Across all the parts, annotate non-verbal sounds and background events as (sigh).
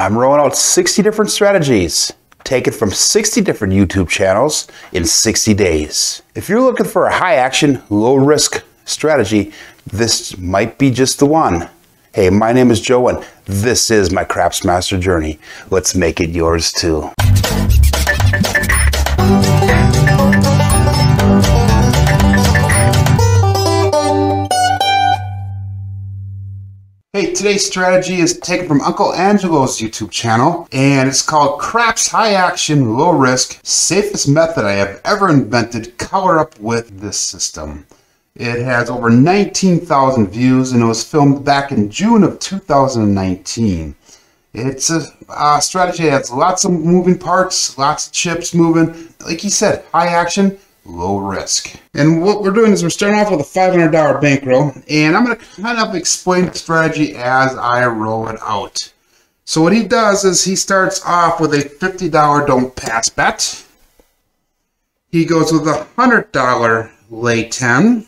I'm rolling out 60 different strategies taken from 60 different YouTube channels in 60 days. If you're looking for a high action, low risk strategy, this might be just the one. Hey, my name is Joe and this is my Craps Master journey. Let's make it yours too. Hey, today's strategy is taken from Uncle Angelo's YouTube channel, and it's called Craps High Action, Low Risk, Safest Method I Have Ever Invented, Color Up with this system. It has over 19,000 views, and it was filmed back in June of 2019. It's a, a strategy that has lots of moving parts, lots of chips moving. Like he said, high action, low risk. And what we're doing is we're starting off with a $500 bankroll, and I'm going to kind of explain the strategy as I roll it out. So what he does is he starts off with a $50 don't pass bet. He goes with a $100 lay 10.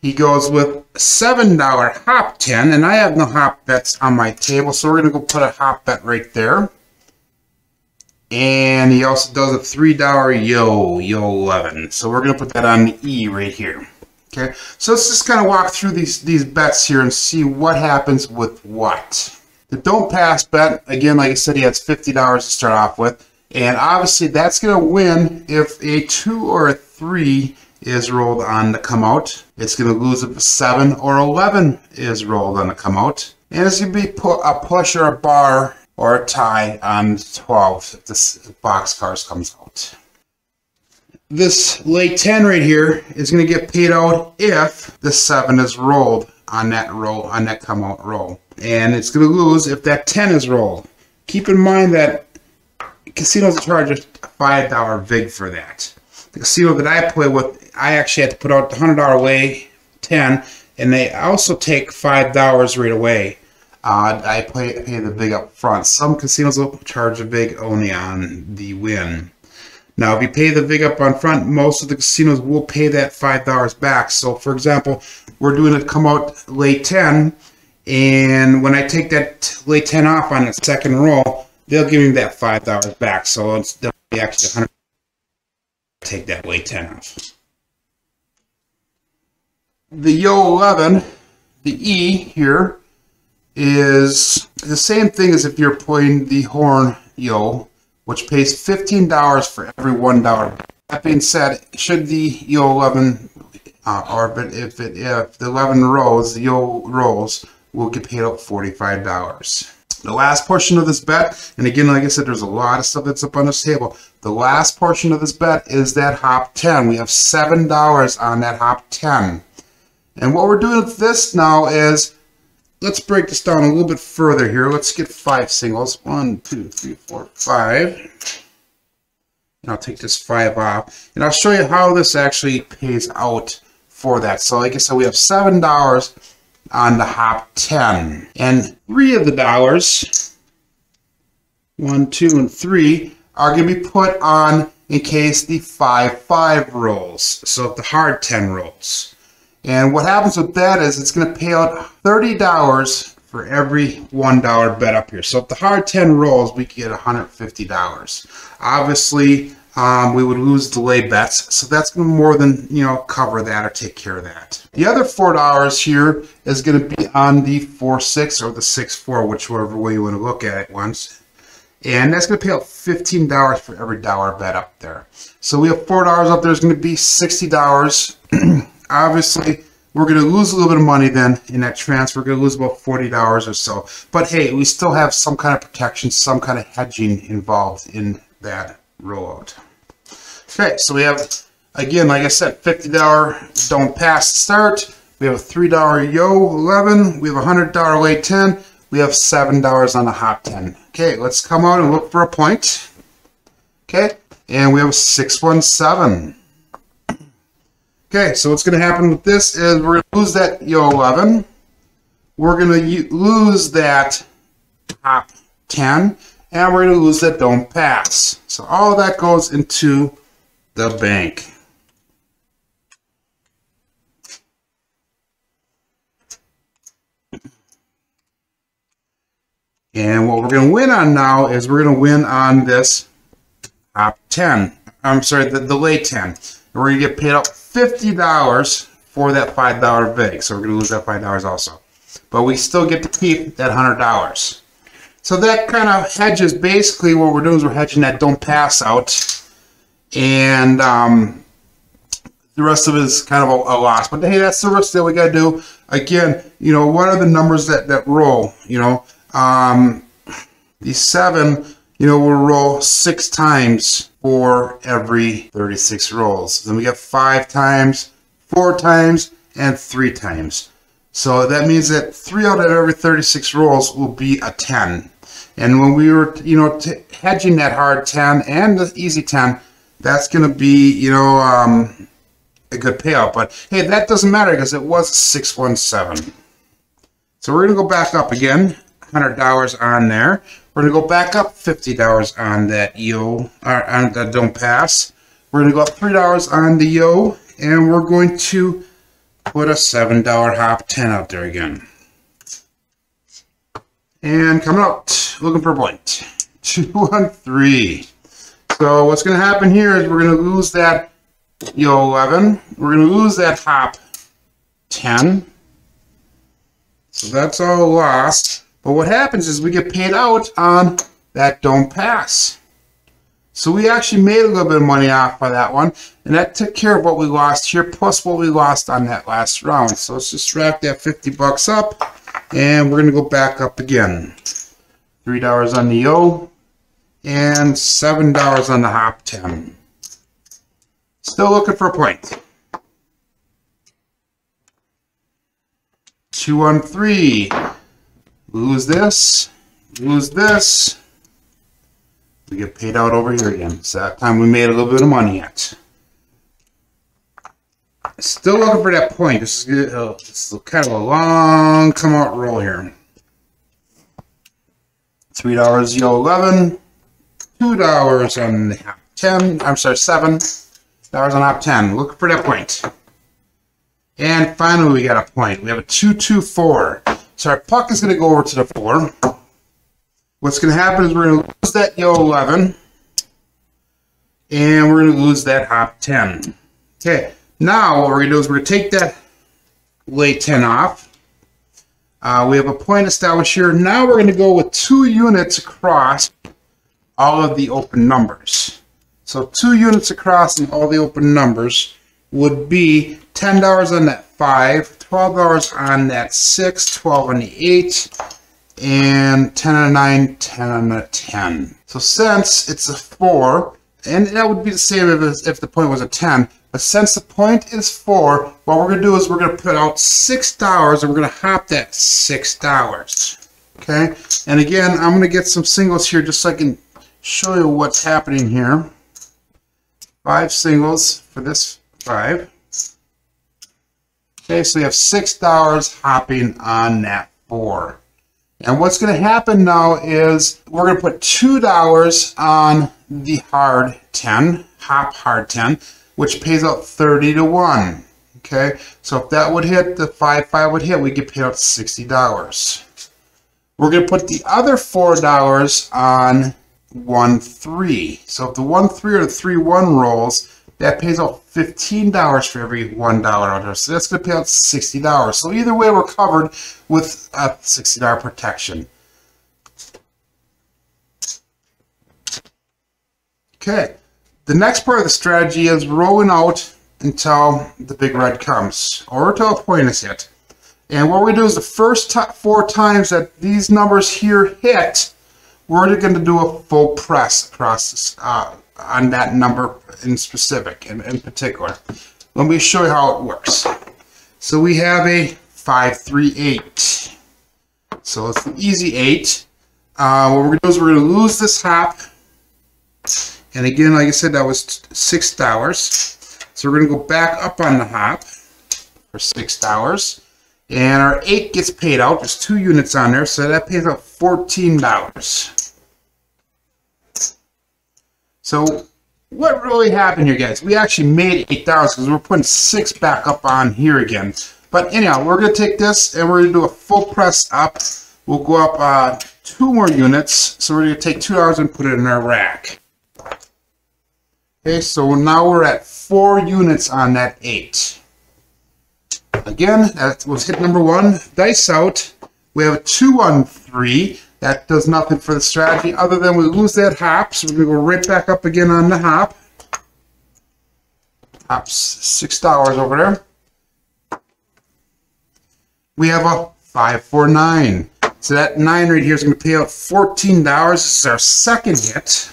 He goes with $7 hop 10, and I have no hop bets on my table, so we're going to go put a hop bet right there. And he also does a $3 yo, yo 11. So we're going to put that on the E right here. Okay, so let's just kind of walk through these, these bets here and see what happens with what. The don't pass bet, again, like I said, he has $50 to start off with. And obviously that's going to win if a 2 or a 3 is rolled on the come out. It's going to lose if a 7 or 11 is rolled on the come out. And it's going to be a push or a bar or tie on 12 if this box cars comes out. This lay 10 right here is going to get paid out if the 7 is rolled on that roll, on that come out roll. And it's going to lose if that 10 is rolled. Keep in mind that casinos charge a $5 VIG for that. The casino that I play with, I actually had to put out the $100 lay 10, and they also take $5 right away. Uh, I pay, pay the VIG up front. Some casinos will charge a VIG only on the win. Now, if you pay the VIG up on front, most of the casinos will pay that $5 back. So, for example, we're doing a come out lay 10, and when I take that lay 10 off on the second roll, they'll give me that $5 back. So, it's they'll actually 100 take that lay 10 off. The Yo 11, the E here, is the same thing as if you're playing the horn yo, which pays $15 for every $1. That being said, should the yo 11, uh, or if, it, if the 11 rolls, the yo rolls, will get paid out $45. The last portion of this bet, and again, like I said, there's a lot of stuff that's up on this table. The last portion of this bet is that hop 10. We have $7 on that hop 10. And what we're doing with this now is let's break this down a little bit further here. Let's get five singles. One, two, three, four, five. And I'll take this five off. And I'll show you how this actually pays out for that. So like I said, we have $7 on the hop 10. And three of the dollars, one, two, and three, are going to be put on in case the 5-5 rolls. So the hard 10 rolls. And what happens with that is it's going to pay out $30 for every $1 bet up here. So if the hard 10 rolls, we get $150. Obviously, um, we would lose delay bets, so that's going to more than, you know, cover that or take care of that. The other $4 here is going to be on the 4-6 or the 6-4, whichever way you want to look at it once. And that's going to pay out $15 for every dollar bet up there. So we have $4 up there is going to be $60. (clears throat) obviously we're going to lose a little bit of money then in that transfer. We're going to lose about $40 or so. But hey, we still have some kind of protection, some kind of hedging involved in that rollout. Okay, so we have, again, like I said, $50 don't pass start. We have a $3 yo 11. We have a $100 lay 10. We have $7 on the hop 10. Okay, let's come out and look for a point. Okay, and we have a 617. Okay, so what's going to happen with this is we're going to lose that yo eleven, We're going to lose that hop 10, and we're going to lose that don't pass. So all that goes into the bank. And what we're going to win on now is we're going to win on this hop 10. I'm sorry, the, the lay 10. We're going to get paid up $50 for that $5 vig. So we're going to lose that $5 also. But we still get to keep that $100. So that kind of hedges basically what we're doing is we're hedging that don't pass out. And um, the rest of it is kind of a, a loss. But hey, that's the risk that we got to do. Again, you know, what are the numbers that, that roll? You know, um, the seven, you know, will roll six times for every 36 rolls. Then we get five times, four times, and three times. So that means that three out of every 36 rolls will be a 10. And when we were, you know, hedging that hard 10 and the easy 10, that's going to be, you know, um, a good payout. But hey, that doesn't matter because it was 617. So we're going to go back up again, $100 on there. We're going to go back up $50 on that yo, or uh, on that don't pass. We're going to go up $3 on the yo, and we're going to put a $7 hop 10 out there again. And coming out, looking for a point. (laughs) 213. So what's going to happen here is we're going to lose that yo 11. We're going to lose that hop 10. So that's all lost. But what happens is we get paid out on that don't pass. So we actually made a little bit of money off by that one. And that took care of what we lost here, plus what we lost on that last round. So let's just wrap that 50 bucks up. And we're going to go back up again. $3 on the O, And $7 on the hop 10. Still looking for a point. Two on three. Lose this. Lose this. We get paid out over here again. So that time we made a little bit of money yet. Still looking for that point. This is, uh, this is kind of a long come out roll here. Three dollars yo eleven. Two dollars on the ten. I'm sorry, seven dollars on hop ten. Looking for that point. And finally we got a point. We have a two two four. So our puck is going to go over to the 4. What's going to happen is we're going to lose that yo 11. And we're going to lose that hop 10. Okay, now what we're going to do is we're going to take that lay 10 off. Uh, we have a point established here. Now we're going to go with two units across all of the open numbers. So two units across in all the open numbers would be $10 on that 5, $12 on that 6, 12 on the 8, and 10 on a 9, 10 on a 10. So since it's a 4, and that would be the same if, if the point was a 10, but since the point is 4, what we're going to do is we're going to put out $6 and we're going to hop that $6. Okay, and again, I'm going to get some singles here just so I can show you what's happening here. Five singles for this five. Okay, so you have $6 hopping on that four. And what's going to happen now is we're going to put $2 on the hard 10, hop hard 10, which pays out 30 to 1. Okay, so if that would hit, the 5 5 would hit, we get paid out $60. We're going to put the other $4 on 1 3. So if the 1 3 or the 3 1 rolls, that pays out $15 for every $1 on order. So that's going to pay out $60. So either way, we're covered with a $60 protection. Okay, the next part of the strategy is rolling out until the big red comes, or until a point is hit. And what we do is the first four times that these numbers here hit, we're going to do a full press across this, uh, on that number in specific, in, in particular. Let me show you how it works. So we have a 538. So it's an easy 8. Uh, what we're going to do is we're going to lose this hop. And again, like I said, that was $6. So we're going to go back up on the hop for $6. And our 8 gets paid out. There's two units on there, so that pays out $14. So what really happened here, guys? We actually made 8,000 because we're putting 6 back up on here again. But anyhow, we're going to take this and we're going to do a full press up. We'll go up uh, two more units. So we're going to take $2 and put it in our rack. Okay, so now we're at four units on that eight. Again, that was hit number one. Dice out. We have a two on three. That does nothing for the strategy other than we lose that hop. So we're going to go right back up again on the hop. Hop's $6 over there. We have a 549. So that 9 right here is going to pay out $14. This is our second hit.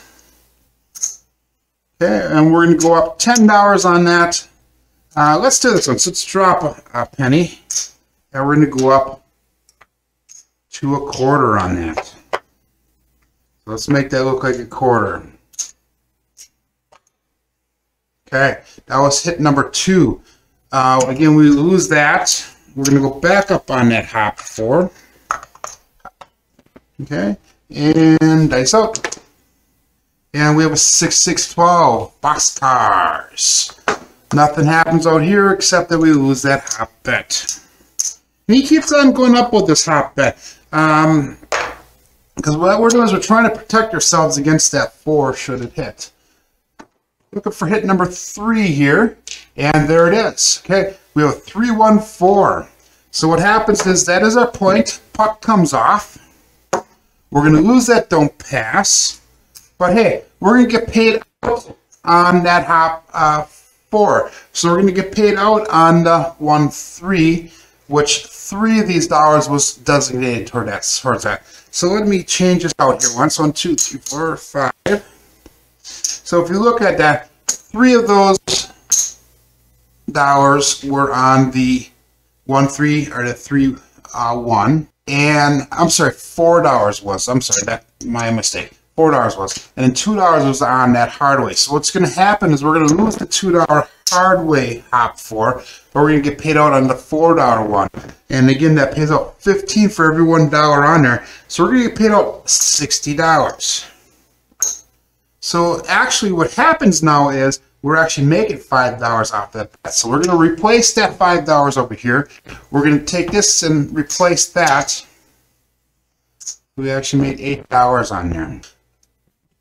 Okay, and we're going to go up $10 on that. Uh, let's do this one. So let's drop a, a penny. And we're going to go up to a quarter on that. Let's make that look like a quarter. Okay, that was hit number two. Uh, again, we lose that. We're going to go back up on that hop four. Okay, and dice up. And we have a 6612 boxcars. Nothing happens out here except that we lose that hop bet. And he keeps on going up with this hop bet. Um, because what we're doing is we're trying to protect ourselves against that four should it hit. Looking for hit number three here. And there it is. Okay, we have a 314. So what happens is that is our point. Puck comes off. We're going to lose that don't pass. But hey, we're going to get paid out on that hop uh, four. So we're going to get paid out on the one three, which three of these dollars was designated toward that, towards that. So let me change this out here. Once, one, two, three, four, five. So if you look at that, three of those dollars were on the one three or the three uh, one, and I'm sorry, four dollars was. I'm sorry, that my mistake. Four dollars was, and then two dollars was on that hardway. So what's going to happen is we're going to lose the two dollar hardway hop for, but we're going to get paid out on the four dollar one. And again, that pays out fifteen for every one dollar on there. So we're going to get paid out sixty dollars. So actually, what happens now is we're actually making five dollars off that bet. So we're going to replace that five dollars over here. We're going to take this and replace that. We actually made eight dollars on there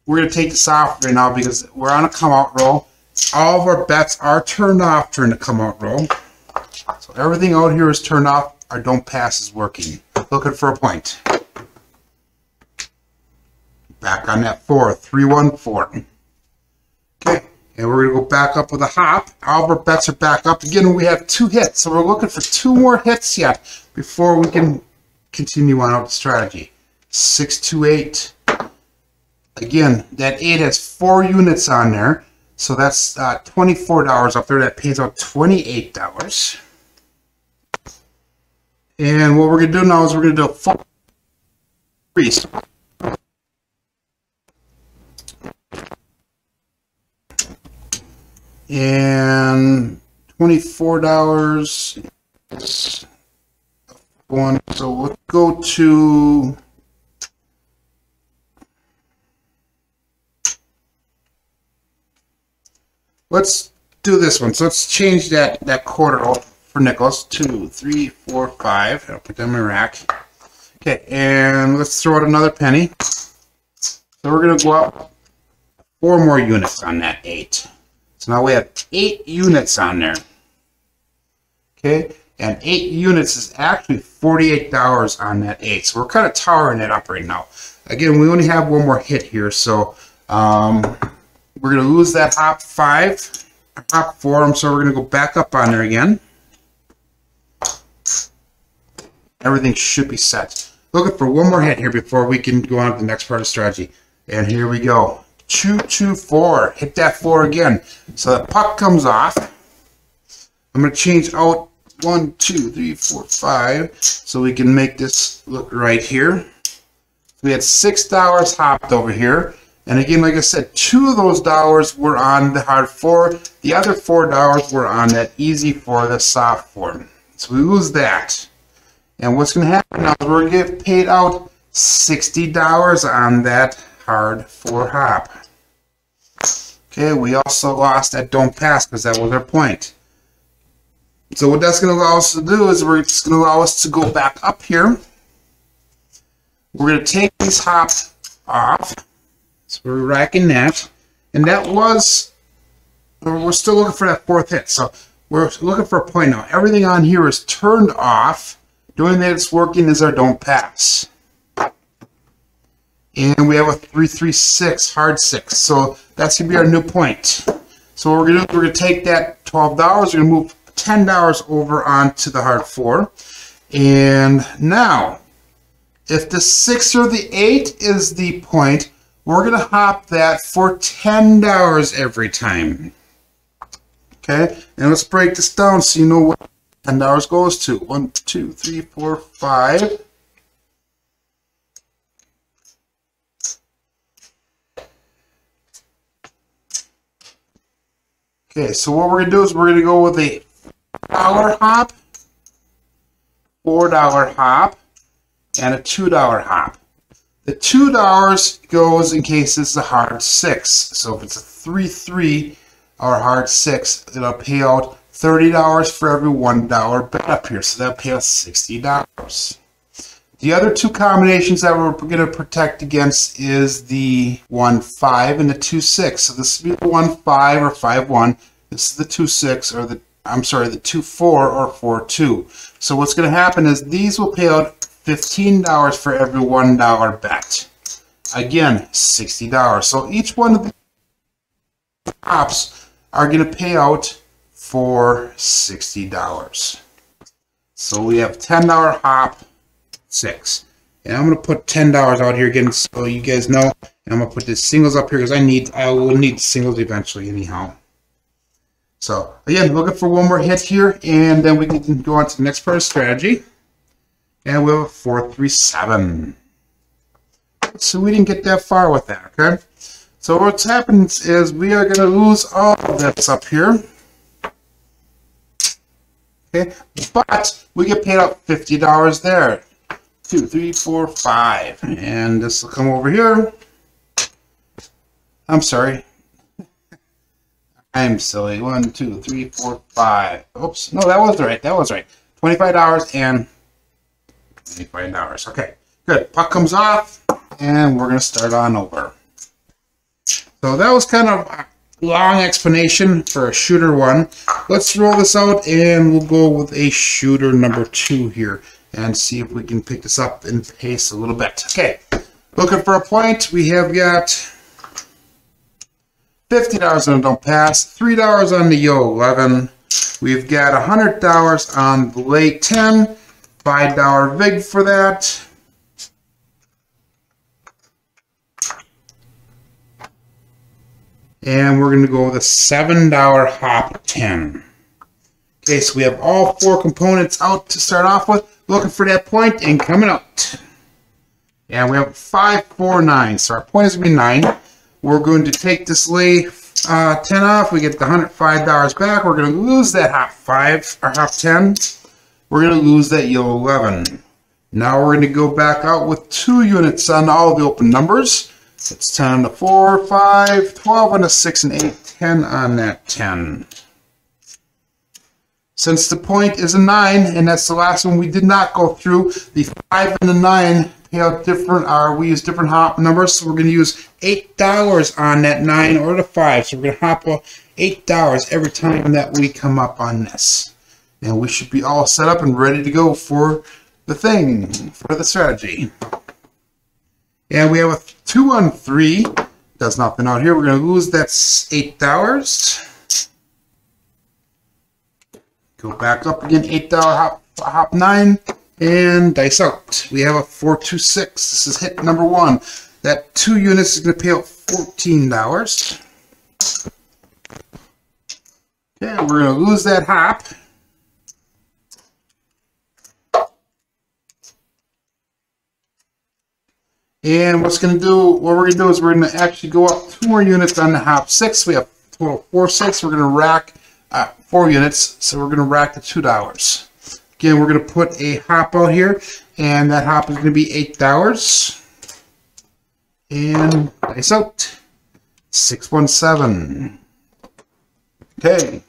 we're going to take this off right now because we're on a come out roll. All of our bets are turned off during the come out roll. So everything out here is turned off. Our don't pass is working. Looking for a point. Back on that four, three, one, four. Okay, and we're to go back up with a hop. All of our bets are back up. Again, we have two hits, so we're looking for two more hits yet before we can continue on with the strategy. Six, two, eight. Again, that 8 has 4 units on there. So that's uh, $24 up there. That pays out $28. And what we're going to do now is we're going to do a full increase. And $24 one. So let's go to Let's do this one. So let's change that, that quarter for nickels. Two, three, four, five. I'll put them in my rack. Okay, and let's throw out another penny. So we're going to go up four more units on that eight. So now we have eight units on there. Okay, and eight units is actually $48 on that eight. So we're kind of towering it up right now. Again, we only have one more hit here, so um, we're going to lose that hop 5, hop 4, so we're going to go back up on there again. Everything should be set. Looking for one more hit here before we can go on to the next part of strategy. And here we go. 2, 2, 4. Hit that 4 again. So the puck comes off. I'm going to change out 1, 2, 3, 4, 5 so we can make this look right here. We had $6 hopped over here. And again, like I said, two of those dollars were on the hard four. The other four dollars were on that easy four, the soft four. So we lose that. And what's going to happen now is we're going to get paid out $60 on that hard four hop. Okay, we also lost that don't pass because that was our point. So what that's going to allow us to do is we're just going to allow us to go back up here we're going to take these hops off. So we're racking that. And that was, we're still looking for that fourth hit. So we're looking for a point now. Everything on here is turned off. Doing that it's working is our don't pass. And we have a 336 hard six. So that's going to be our new point. So what we're going to do, we're going to take that $12, we're going to move $10 over onto the hard four. And now, if the six or the eight is the point, we're going to hop that for $10 every time. Okay, and let's break this down so you know what $10 goes to. One, two, three, four, five. Okay, so what we're going to do is we're going to go with a $4 hop, $4 hop, and a $2 hop. The $2 goes in case it's a hard 6. So if it's a 3-3 or hard 6, it'll pay out $30 for every $1 bet up here. So that'll pay out $60. The other two combinations that we're going to protect against is the 1-5 and the 2-6. So this would be the 1-5 or 5-1. This is the 2-6 or the, I'm sorry, the 2-4 or 4-2. So what's going to happen is these will pay out $15 for every $1 bet. Again, $60. So each one of the hops are going to pay out for $60. So we have $10 hop, six. And I'm going to put $10 out here again so you guys know. And I'm going to put the singles up here because I need, I will need singles eventually anyhow. So again, looking for one more hit here and then we can go on to the next part of strategy. And we have a 437. So we didn't get that far with that, okay? So what's happens is we are going to lose all of this up here. Okay, but we get paid out $50 there. Two, three, four, five. And this will come over here. I'm sorry. (laughs) I'm silly. One, two, three, four, five. Oops. No, that was right. That was right. $25 and $25. Okay, good. Puck comes off, and we're going to start on over. So that was kind of a long explanation for a shooter one. Let's roll this out, and we'll go with a shooter number two here and see if we can pick this up in pace a little bit. Okay, looking for a point. We have got $50 on don't pass, $3 on the yo 11. We've got $100 on the lay 10, $5 VIG for that. And we're going to go with a $7 hop 10. Okay, so we have all four components out to start off with. Looking for that point and coming out. And we have 549. So our point is going to be 9. We're going to take this lay uh, 10 off. We get the $105 back. We're going to lose that hop 5 or hop 10 we're going to lose that yo 11. Now we're going to go back out with two units on all the open numbers. It's 10 on the 4, 5, 12 on the 6, and 8, 10 on that 10. Since the point is a 9, and that's the last one we did not go through, the 5 and the 9 pay out different, are we use different hop numbers, so we're going to use $8 on that 9 or the 5. So we're going to hop $8 every time that we come up on this. And we should be all set up and ready to go for the thing, for the strategy. And we have a 2 on 3. Does nothing out here. We're going to lose that $8. Go back up again, $8 hop, hop 9. And dice out. We have a 426. This is hit number one. That two units is going to pay out $14. Okay, we're going to lose that hop. And what's going to do, what we're going to do is we're going to actually go up two more units on the hop six. We have total four six. We're going to rack uh, four units. So we're going to rack the two dollars. Again, we're going to put a hop out here, and that hop is going to be eight dollars. And dice out six one seven. Okay,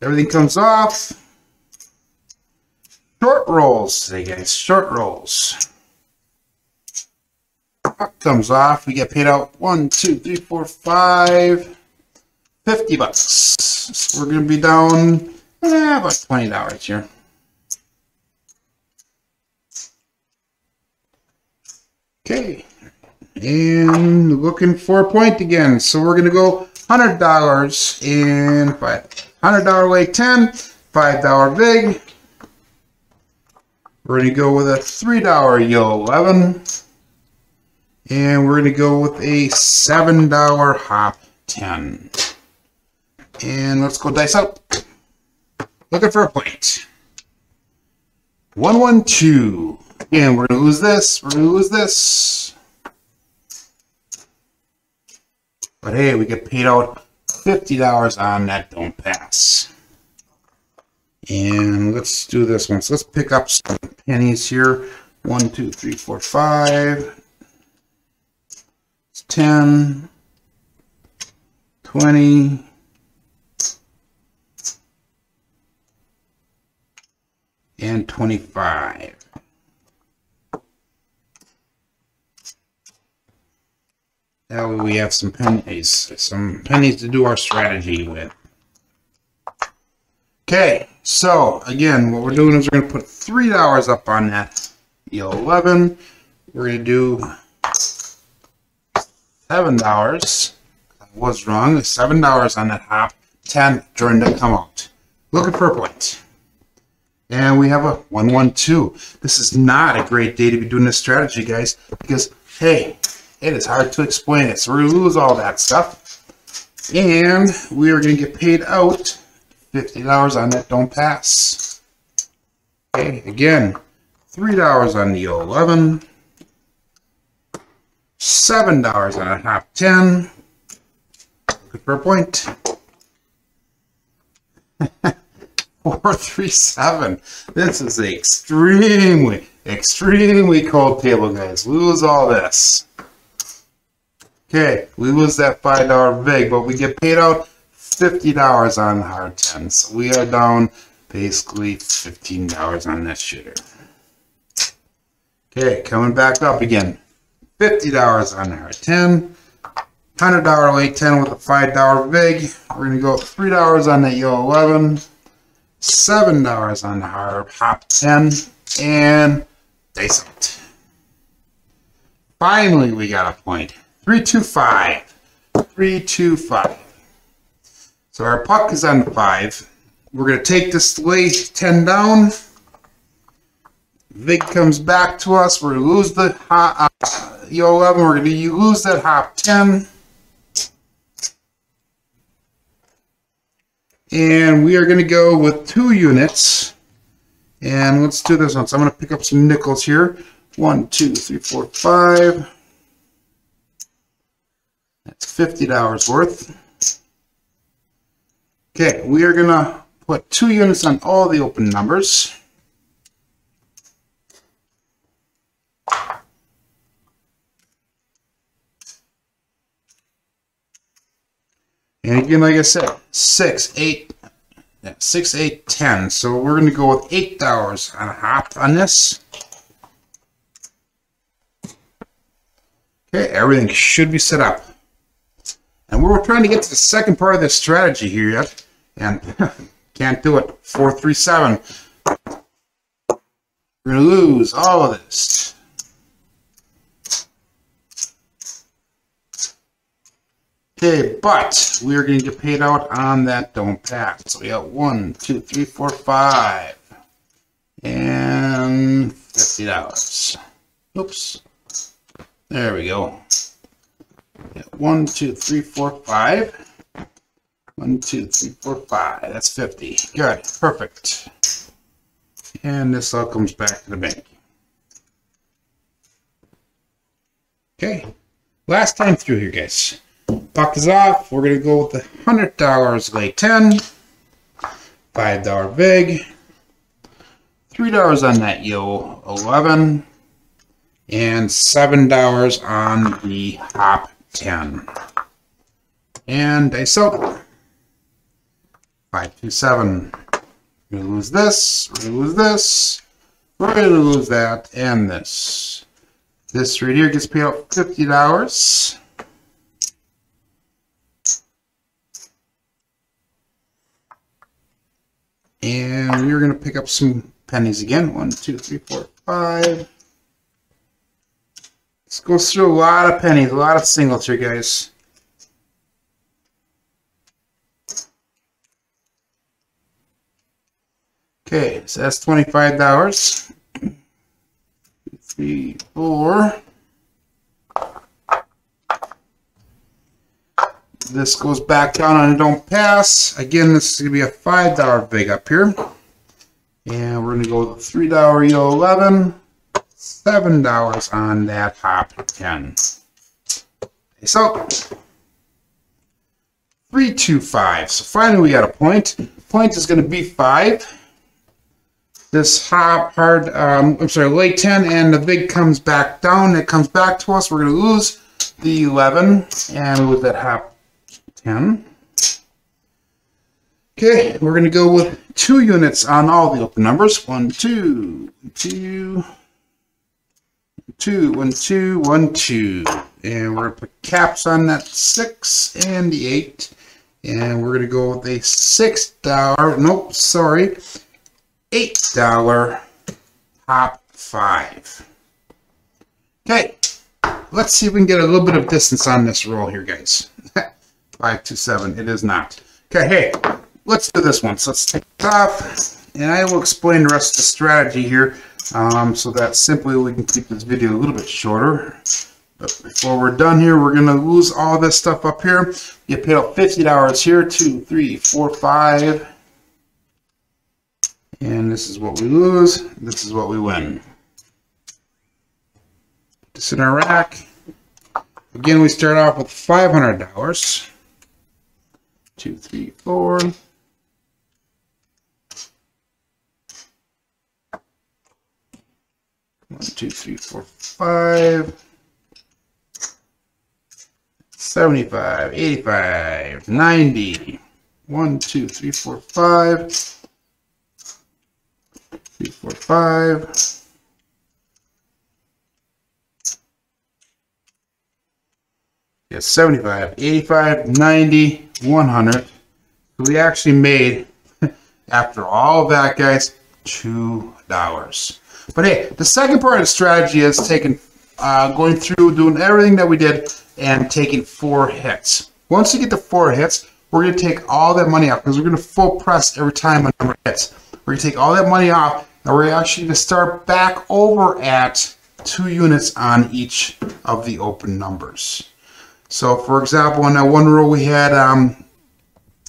everything comes off. Short rolls today, guys. Short rolls. Comes off. We get paid out one, two, three, four, five, fifty bucks. So we're gonna be down eh, about twenty dollars here. Okay, and looking for a point again. So we're gonna go hundred dollars in five hundred dollar lay ten, five dollar vig. We're gonna go with a three dollar yo eleven, and we're gonna go with a seven dollar hop ten. And let's go dice out. Looking for a point. One one two. And we're gonna lose this. We're gonna lose this. But hey, we get paid out $50 on that don't pass. And let's do this one. So let's pick up some pennies here. One, two, three, four, five. It's 10, 20, and 25. That way we have some pennies, some pennies to do our strategy with. Okay, so again, what we're doing is we're going to put three dollars up on that E11. We're going to do seven dollars. I was wrong. Seven dollars on that hop. Ten during the come out. Looking for a point. And we have a 112. This is not a great day to be doing this strategy, guys, because, hey, it is hard to explain it. So to lose all that stuff. And we are going to get paid out $50 on that don't pass. Okay, again, $3 on the 11 $7 on a hop 10 Good for a point. (laughs) 437. This is extremely, extremely cold table, guys. We lose all this. Okay, we lose that $5 VIG, but we get paid out $50 on hard 10. So we are down basically $15 on this shooter. Okay, coming back up again. $50 on hard 10. $100 lay 10 with a $5 VIG. We're going to go $3 on that Yo 11. $7 on the hard hop 10. And out. Finally, we got a point. 325. 325. So our puck is on the 5. We're going to take this lay 10 down. Vig comes back to us. To lose the hop, uh, 11. We're going to lose that hop 10. And we are going to go with two units. And let's do this one. So I'm going to pick up some nickels here. One, two, three, four, five. That's $50 worth. Okay, we are going to put two units on all the open numbers. And again, like I said, 6, 8, yeah, 6, 8, 10. So we're going to go with $8 on a hop on this. Okay, everything should be set up. And we're trying to get to the second part of this strategy here yet. And (laughs) can't do it. 437. We're going to lose all of this. Okay, but we are going to get paid out on that don't pass. So we got one, two, three, four, five. And $50. Oops. There we go. One, two, three, four, five. One, two, three, four, five. That's 50. Good. Perfect. And this all comes back to the bank. Okay. Last time through here, guys. Puck is off. We're going to go with the $100 lay 10. $5 VIG, $3 on that Yo 11. And $7 on the Hop 10. And dice out. 527. We're going to lose this. We're going to lose this. We're going to lose that and this. This right here gets paid out $50. And we're going to pick up some pennies again. One, two, three, four, five. This goes through a lot of pennies, a lot of singles here, guys. Okay, so that's $25. Three, four. This goes back down on don't pass. Again, this is going to be a $5 VIG up here. And we're going to go with $3 EO11. $7 on that hop 10. Okay, so, 325. So finally we got a point. Point is going to be 5 this hop hard, um, I'm sorry, lay 10, and the VIG comes back down. It comes back to us. We're going to lose the 11 and with that hop 10. Okay, we're going to go with two units on all the open numbers. One, two, two, two, one, two, one, two. And we're going to put caps on that six and the eight. And we're going to go with a six dollar, nope, sorry, $8 hop five. Okay, let's see if we can get a little bit of distance on this roll here, guys. 527, it is not. Okay, hey, let's do this one. So let's take it off, and I will explain the rest of the strategy here um, so that simply we can keep this video a little bit shorter. But before we're done here, we're going to lose all this stuff up here. You paid out $50 here, two, three, four, five, and this is what we lose. This is what we win. This in our rack. Again, we start off with $500 two, three, four. One, two, three, four, five. 75, 85, 90. 1, 2, 3, 4, 5. 3, 4, 5. at 75, 85, 90, 100. So we actually made, (laughs) after all of that, guys, $2. But hey, the second part of the strategy is taking, uh, going through, doing everything that we did and taking four hits. Once you get the four hits, we're going to take all that money off because we're going to full press every time a number hits. We're going to take all that money off and we're actually going to start back over at two units on each of the open numbers. So for example, on that one row we had um,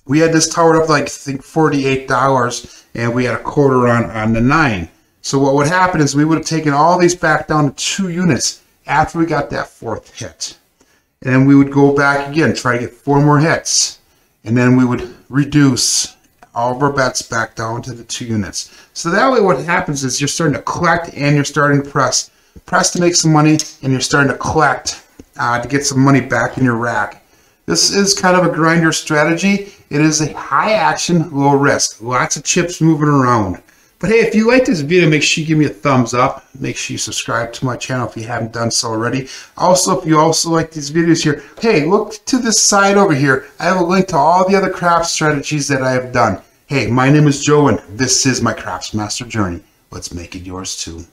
we had this towered up like I think $48 and we had a quarter on, on the nine. So what would happen is we would have taken all these back down to two units after we got that fourth hit. And then we would go back again, try to get four more hits. And then we would reduce all of our bets back down to the two units. So that way what happens is you're starting to collect and you're starting to press. Press to make some money and you're starting to collect uh, to get some money back in your rack. This is kind of a grinder strategy. It is a high action, low risk. Lots of chips moving around. But hey, if you like this video, make sure you give me a thumbs up. Make sure you subscribe to my channel if you haven't done so already. Also, if you also like these videos here, hey, look to this side over here. I have a link to all the other craps strategies that I have done. Hey, my name is Joe, and this is my Craps Master journey. Let's make it yours too.